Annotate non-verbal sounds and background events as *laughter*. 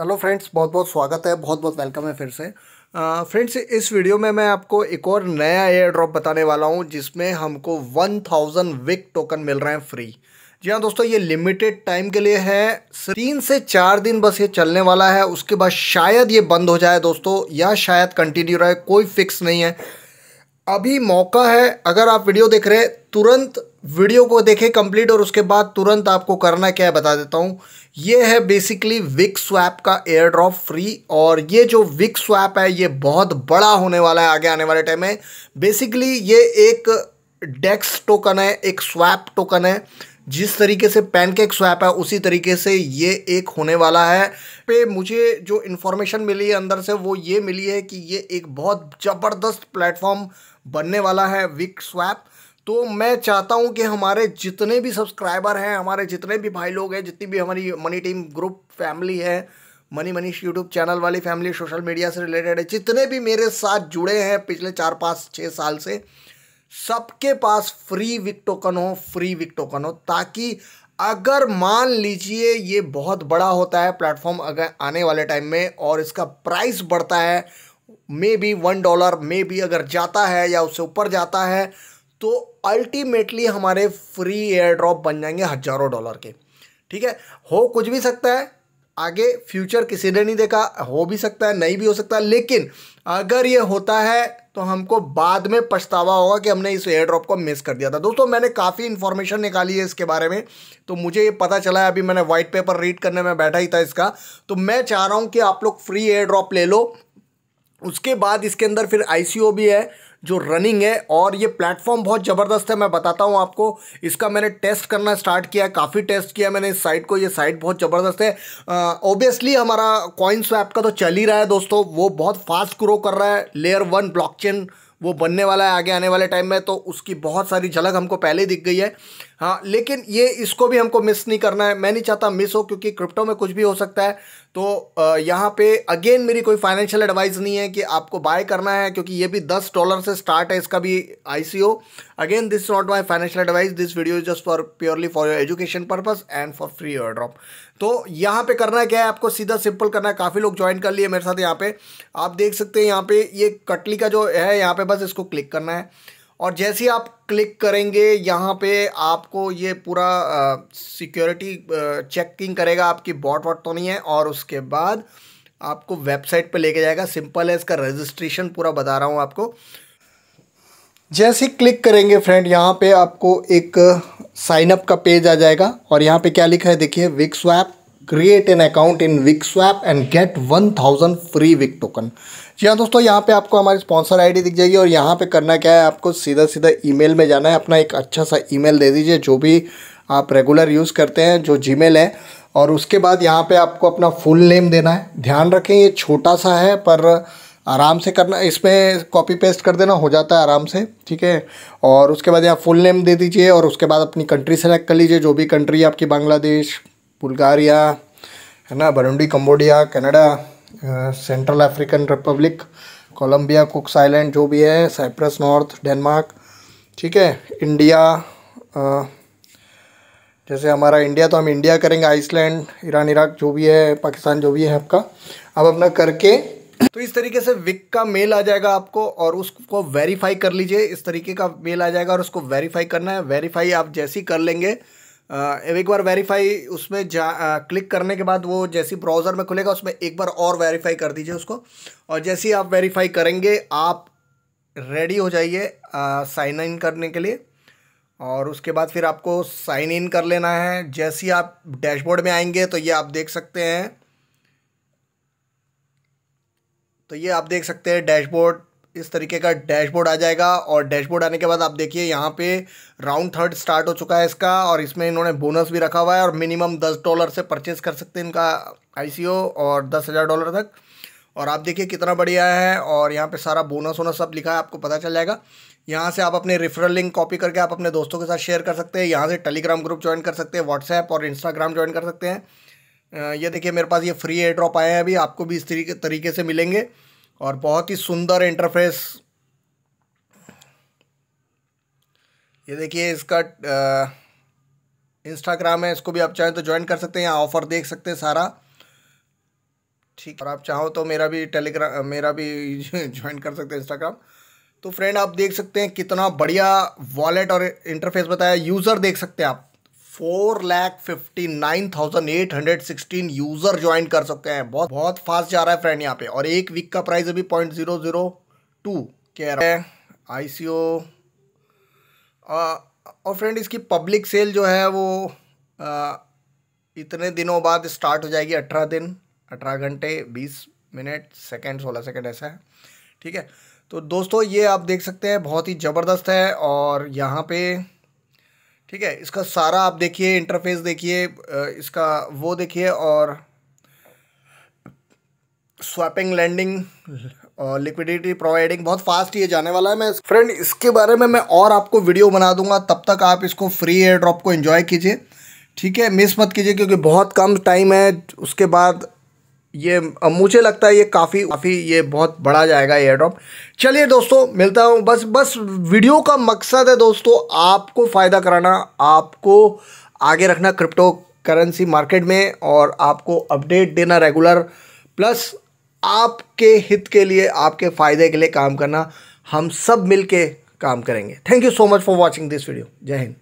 Hello friends बहुत बहुत स्वागत है। बहुत बहुत वेलकम है फिर से। फ्रेंड्स uh, इस वीडियो में मैं आपको एक और नया एयर ड्रॉप बताने वाला हूँ जिसमें हमको 1000 विक टोकन मिल रहे हैं फ्री जी हाँ दोस्तों ये लिमिटेड टाइम के लिए है। तीन से चार दिन बस ये चलने वाला है। उसके बाद शायद ये बंद हो जाए दोस्तों या शायद कंटिन्यू रहे। कोई फिक्स नहीं है। अभी मौका है। अगर आप वीडियो देख रहे हैं तुरंत वीडियो को देखें कंप्लीट और उसके बाद तुरंत आपको करना क्या है बता देता हूँ। ये है बेसिकली विक स्वैप का एयर ड्रॉप फ्री और ये जो विक स्वैप है, ये बहुत बड़ा होने वाला है, आगे आने वाले टाइम में। बेसिकली ये एक डेक्स टोकन है, एक स्वैप टोकन है। जिस तरीके से पैनकेक स्वैप है, उसी तरीके से ये एक होने वाला है। पे मुझे जो इन्फॉर्मेशन मिली है अंदर से, वो ये मिली है कि ये एक बहुत ज़बरदस्त प्लेटफॉर्म बनने वाला है विक स्वैप तो मैं चाहता हूँ कि हमारे जितने भी सब्सक्राइबर हैं, हमारे जितने भी भाई लोग हैं, जितनी भी हमारी मनी टीम ग्रुप फैमिली है मनी मनीष यूट्यूब चैनल वाली फैमिली सोशल मीडिया से रिलेटेड है, जितने भी मेरे साथ जुड़े हैं पिछले चार, पाँच छः साल से, सबके पास फ्री विक टोकन हो फ्री विक टोकन हो, ताकि अगर मान लीजिए ये बहुत बड़ा होता है प्लेटफॉर्म अगर आने वाले टाइम में और इसका प्राइस बढ़ता है maybe one dollar maybe अगर जाता है या उससे ऊपर जाता है तो अल्टीमेटली हमारे फ्री एयर ड्रॉप बन जाएँगे हज़ारों डॉलर के। ठीक है? हो कुछ भी सकता है, आगे फ्यूचर किसी ने नहीं देखा, हो भी सकता है, नहीं भी हो सकता, लेकिन अगर ये होता है तो हमको बाद में पछतावा होगा कि हमने इस एयर ड्रॉप को मिस कर दिया था। दोस्तों, मैंने काफ़ी इन्फॉर्मेशन निकाली है इसके बारे में तो मुझे ये पता चला है, अभी मैंने वाइट पेपर रीड करने में बैठा ही था इसका। तो मैं चाह रहा हूँ कि आप लोग फ्री एयर ड्रॉप ले लो उसके बाद इसके अंदर फिर आईसीओ भी है, जो रनिंग है, और ये प्लेटफॉर्म बहुत ज़बरदस्त है, मैं बताता हूँ आपको। इसका मैंने टेस्ट करना स्टार्ट किया है, काफ़ी टेस्ट किया मैंने इस साइट को, ये साइट बहुत ज़बरदस्त है। ऑब्वियसली हमारा कॉइन स्वैप का तो चल ही रहा है दोस्तों, वो बहुत फास्ट ग्रो कर रहा है। लेयर वन ब्लॉकचेन वो बनने वाला है, आगे आने वाले टाइम में तो उसकी बहुत सारी झलक हमको पहले दिख गई है। हाँ लेकिन ये इसको भी हमको मिस नहीं करना है। मैं नहीं चाहता मिस हो, क्योंकि क्रिप्टो में कुछ भी हो सकता है। तो यहाँ पे अगेन मेरी कोई फाइनेंशियल एडवाइस नहीं है कि आपको बाय करना है, क्योंकि ये भी दस डॉलर से स्टार्ट है इसका भी ICO again this not my financial advice this video is just for purely for your education purpose and for free airdrop तो यहाँ पे करना क्या है? आपको सीधा सिंपल करना है। काफ़ी लोग ज्वाइन कर लिए मेरे साथ यहाँ पे। आप देख सकते हैं यहाँ पे ये कटली का जो है, यहाँ पे बस इसको क्लिक करना है। और जैसे आप क्लिक करेंगे, यहाँ पे आपको ये पूरा सिक्योरिटी चेकिंग करेगा आपकी बॉट वॉट तो नहीं है, और उसके बाद आपको वेबसाइट पे लेके जाएगा। सिंपल है, इसका रजिस्ट्रेशन पूरा बता रहा हूँ आपको। जैसे क्लिक करेंगे फ्रेंड यहाँ पे आपको एक साइन अप का पेज आ जाएगा। और यहाँ पे क्या लिखा है, देखिए Wick Swap account in Wick Swap and get one thousand free Wick token जी हाँ दोस्तों, यहाँ पे आपको हमारी स्पॉन्सर आईडी दिख जाएगी और यहाँ पे करना क्या है, आपको सीधा सीधा ईमेल में जाना है, अपना एक अच्छा सा ईमेल दे दीजिए, जो भी आप रेगुलर यूज़ करते हैं, जो जीमेल है। और उसके बाद यहाँ पे आपको अपना फुल नेम देना है। ध्यान रखें, ये छोटा सा है, पर आराम से करना, इसमें कॉपी पेस्ट कर देना, हो जाता है आराम से, ठीक है? और उसके बाद यहाँ फुल नेम दे दीजिए, और उसके बाद अपनी कंट्री सेलेक्ट कर लीजिए, जो भी कंट्री है आपकी, बांग्लादेश बुल्गारिया है ना? Burundi Cambodia Canada Central African Republic Colombia Cooks Island जो भी है साइप्रस नॉर्थ डेनमार्क ठीक है? इंडिया आ, जैसे हमारा इंडिया तो हम इंडिया करेंगे आइसलैंड ईरान इराक जो भी है पाकिस्तान जो भी है आपका। अब अपना करके तो इस तरीके से विक का मेल आ जाएगा आपको और उसको वेरीफाई कर लीजिए। इस तरीके का मेल आ जाएगा और उसको वेरीफाई करना है। वेरीफाई आप जैसी कर लेंगे एक बार वेरीफाई उसमें जा आ, क्लिक करने के बाद वो जैसी ब्राउज़र में खुलेगा उसमें एक बार और वेरीफाई कर दीजिए उसको। और जैसे ही आप वेरीफाई करेंगे आप रेडी हो जाइए साइन इन करने के लिए। और उसके बाद फिर आपको साइन इन कर लेना है। जैसे ही आप डैशबोर्ड में आएँगे तो ये आप देख सकते हैं। तो ये आप देख सकते हैं डैशबोर्ड इस तरीके का डैशबोर्ड आ जाएगा और डैशबोर्ड आने के बाद आप देखिए यहाँ पे राउंड थर्ड स्टार्ट हो चुका है इसका और इसमें इन्होंने बोनस भी रखा हुआ है और मिनिमम दस डॉलर से परचेज़ कर सकते हैं इनका आईसीओ और दस हज़ार डॉलर तक। और आप देखिए कितना बढ़िया है और यहाँ पे सारा बोनस वोनस सब लिखा है, आपको पता चल जाएगा। यहाँ से आप अपने रेफरल लिंक कॉपी करके आप अपने दोस्तों के साथ शेयर कर सकते हैं। यहाँ से टेलीग्राम ग्रुप ज्वाइन कर सकते हैं व्हाट्सएप और इंस्टाग्राम ज्वाइन कर सकते हैं। ये देखिए मेरे पास ये फ्री एयर ड्रॉप आए हैं अभी, आपको भी इस तरीके तरीके से मिलेंगे। और बहुत ही सुंदर इंटरफेस ये देखिए इसका इंस्टाग्राम है, इसको भी आप चाहें तो ज्वाइन कर सकते हैं, यहाँ ऑफ़र देख सकते हैं सारा। ठीक, और आप चाहो तो मेरा भी टेलीग्राम मेरा भी *laughs* ज्वाइन कर सकते हैं इंस्टाग्राम तो फ्रेंड आप देख सकते हैं कितना बढ़िया वॉलेट और इंटरफेस बताया यूज़र देख सकते हैं आप। Four lakh fifty nine thousand eight hundred sixteen user join कर सकते हैं। बहुत बहुत फास्ट जा रहा है फ्रेंड यहाँ पे। और एक वीक का प्राइस अभी पॉइंट ज़ीरो ज़ीरो टू कह रहा है। आई सी ओ और फ्रेंड इसकी पब्लिक सेल जो है वो आ, इतने दिनों बाद स्टार्ट हो जाएगी अठारह दिन अठारह घंटे बीस मिनट सेकेंड सोलह सेकेंड ऐसा है। ठीक है? तो दोस्तों ये आप देख सकते हैं बहुत ही ज़बरदस्त है। और यहाँ पे ठीक है, इसका सारा आप देखिए इंटरफेस देखिए इसका वो देखिए और स्वैपिंग लैंडिंग और लिक्विडिटी प्रोवाइडिंग बहुत फास्ट ये जाने वाला है। मैं फ्रेंड इसके बारे में मैं और आपको वीडियो बना दूँगा। तब तक आप इसको फ्री एयर ड्रॉप को एंजॉय कीजिए। ठीक है मिस मत कीजिए क्योंकि बहुत कम टाइम है। उसके बाद ये मुझे लगता है ये काफ़ी काफ़ी ये बहुत बड़ा जाएगा एयर ड्रॉप चलिए दोस्तों, मिलता हूँ। बस बस वीडियो का मकसद है दोस्तों, आपको फ़ायदा कराना, आपको आगे रखना क्रिप्टो करेंसी मार्केट में और आपको अपडेट देना रेगुलर प्लस आपके हित के लिए, आपके फ़ायदे के लिए काम करना, हम सब मिल के काम करेंगे। Thank you so much for watching this video जय हिंद।